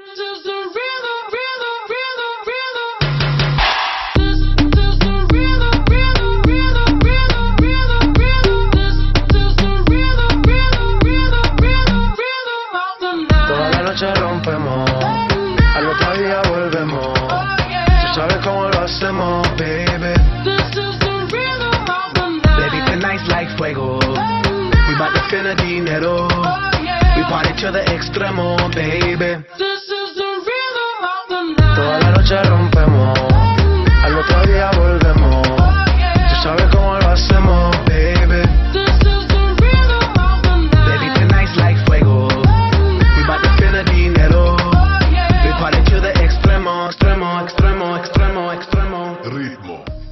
is the rhythm, rhythm, rhythm, rhythm. This is the rhythm, rhythm, rhythm, rhythm, rhythm, rhythm. This the extremo, baby. This is the rhythm of the night. Toda la noche rompemos, al otro día volvemos. Oh, yeah. Tú sabes cómo lo hacemos, baby. This is the rhythm of the night. Oh, oh, extremo, extremo, extremo, extremo. Ritmo.